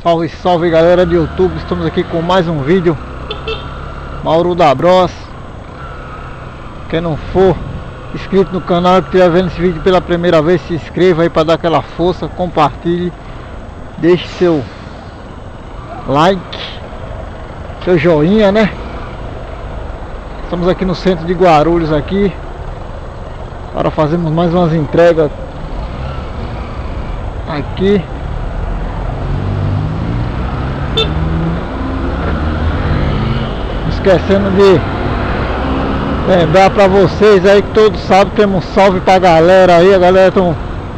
Salve, salve galera do YouTube, estamos aqui com mais um vídeo. Mauro da Bros. Quem não for inscrito no canal e estiver vendo esse vídeo pela primeira vez Se inscreva aí para dar aquela força, compartilhe Deixe seu like Seu joinha né? Estamos aqui no centro de Guarulhos aqui. Para fazermos mais umas entregas Aqui esquecendo de lembrar para vocês aí que todos sabem temos um salve pra galera aí, a galera estão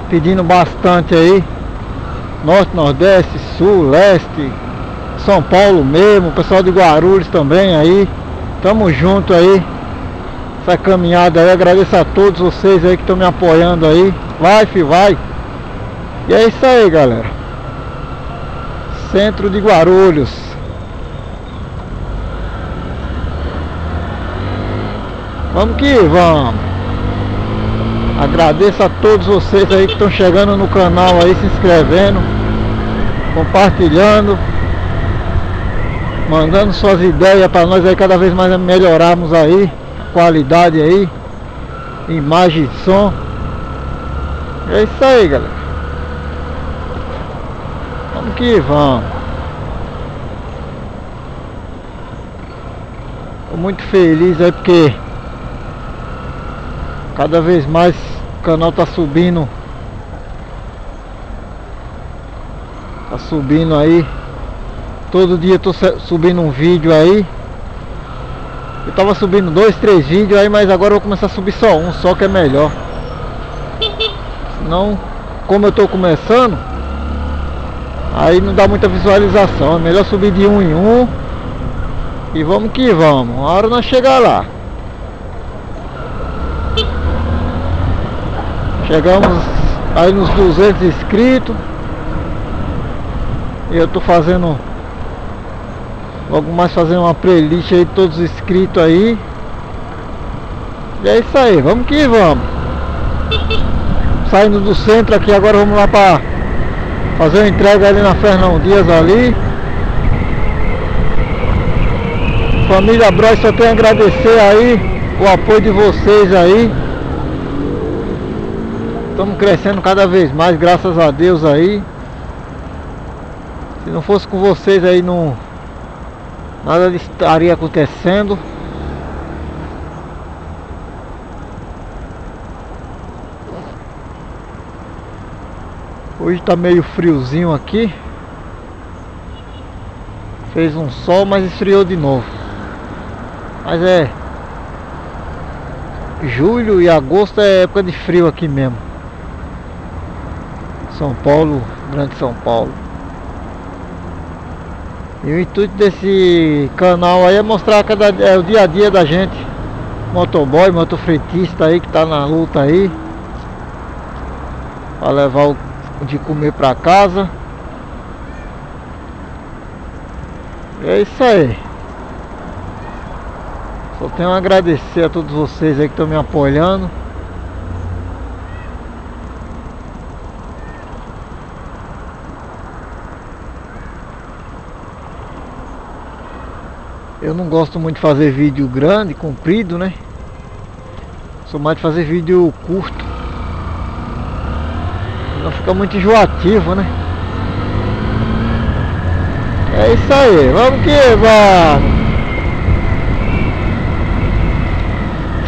pedindo bastante aí. Norte, Nordeste, Sul, Leste, São Paulo mesmo, pessoal de Guarulhos também aí. Tamo junto aí. Essa caminhada aí, agradeço a todos vocês aí que estão me apoiando aí. Vai, fi, vai. E é isso aí, galera. Centro de Guarulhos. Vamos que vamos. Agradeço a todos vocês aí que estão chegando no canal aí, se inscrevendo, compartilhando, mandando suas ideias para nós aí cada vez mais melhorarmos aí, a qualidade aí, imagem e som. É isso aí, galera. Vamos que vamos. Tô muito feliz aí porque Cada vez mais o canal tá subindo. Tá subindo aí. Todo dia tô subindo um vídeo aí. Eu tava subindo dois, três vídeos aí Mas agora eu vou começar a subir só um Só que é melhor. Senão, como eu tô começando Aí não dá muita visualização É melhor subir de um em um E vamos que vamos Uma hora nós chegar lá Chegamos aí nos 200 inscritos. E eu tô fazendo logo mais fazendo uma playlist aí todos os inscritos aí. E é isso aí, vamos que vamos. Saindo do centro aqui agora vamos lá para fazer entrega ali na Fernão Dias ali. Família Bros só tem a agradecer aí o apoio de vocês aí. Estamos crescendo cada vez mais, graças a Deus aí. Se não fosse com vocês aí, não nada estaria acontecendo. Hoje está meio friozinho aqui. Fez um sol, mas esfriou de novo. Mas é julho e agosto é época de frio aqui mesmo. São Paulo, Grande São Paulo. E o intuito desse canal aí é mostrar cada, é, o dia a dia da gente. Motoboy, motofretista aí que tá na luta aí. Pra levar o de comer pra casa. É isso aí. Só tenho a agradecer a todos vocês aí que estão me apoiando. Eu não gosto muito de fazer vídeo grande, comprido, né? Sou mais de fazer vídeo curto. Não fica muito enjoativo, né? É isso aí, vamos que vamos!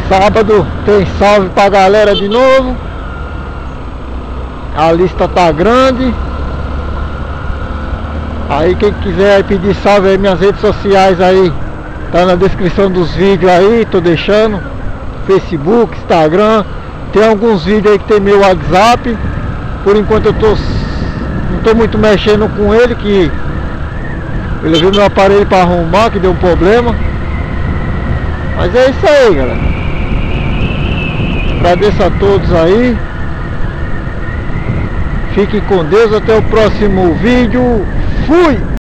Sábado tem salve pra galera de novo. A lista tá grande. Aí quem quiser pedir salve aí minhas redes sociais aí Tá na descrição dos vídeos aí, tô deixando Facebook, Instagram Tem alguns vídeos aí que tem meu WhatsApp Por enquanto eu tô Não tô muito mexendo com ele que Eu levei meu aparelho para arrumar que deu um problema. Mas é isso aí galera. Agradeço a todos aí. Fiquem com Deus, até o próximo vídeo. Fui!